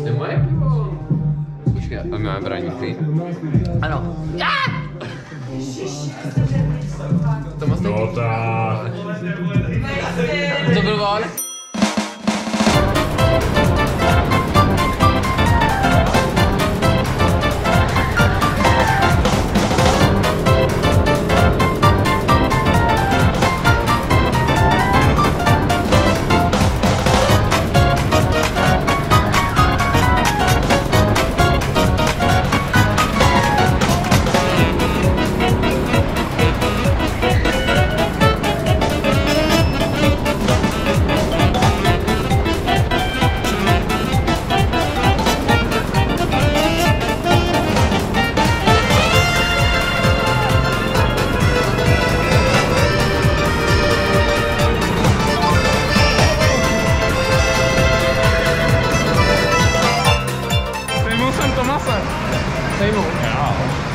To je moje pivo. Počkej, a my máme braní klid. Ano. To moc No tak. To byl on? 算盘的飞龙啊。